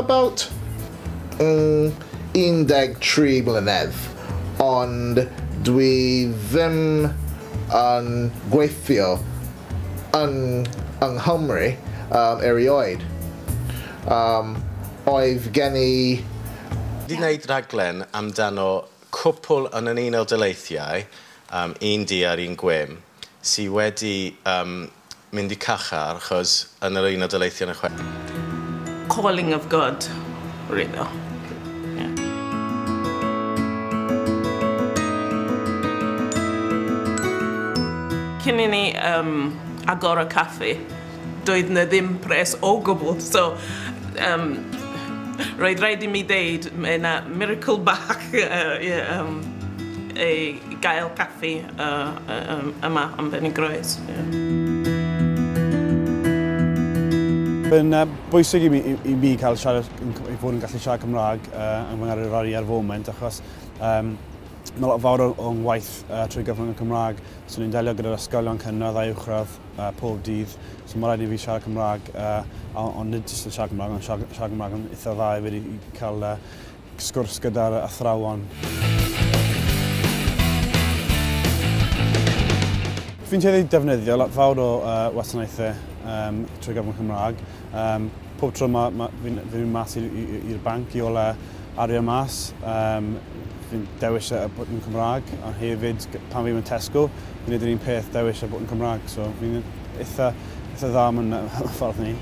about mm, 13 blynedd, ond dwi ddim yn gweithio yn yng Nghymru um, erioed. Um, oedd gen i... Di wneud raglen amdano cwpl yn yn unol dyleithiau, um, un di ar un gwym, sydd wedi um, mynd i cachar, achos yn yr unol dyleithiau yn y chwe calling of God, really. Yeah. cyn i ni um, agor y caffi, doedd na ddim pres o gwbl. So, um, roedd rhaid i mi ddeud, mae yna miracle bach uh, yeah, um, e, gael caffi uh, um, yma am Benny groes. Yeah. Mae'n uh, bwysig i mi, i, i mi cael siarad, i fod yn gallu siarad Cymraeg uh, yng Nghymru Rari ar foment, achos um, mae lot fawr o'n waith uh, trwy gyfrwng y Cymraeg. So ni'n delio gyda'r ysgolion cynradd a uwchradd uh, pob dydd. So mae rhaid i fi siarad Cymraeg, uh, ond nid jyst yn siarad Cymraeg, ond siarad, siarad Cymraeg yn eitha dda i fi cael uh, sgwrs gyda'r athrawon. Fi'n teulu defnyddio lot fawr o uh, wasanaethau um, trwy gyfrwng Cymraeg. Um, pob tro mae ma, fi'n fi mas i'r banc i ola arian mas, um, fi'n dewis e y bwtyn Cymraeg, a hefyd pan fi'n Tesco, fi'n gwneud yr un peth dewis e y bwtyn Cymraeg. So fi'n eitha, eitha dda y ffordd ni.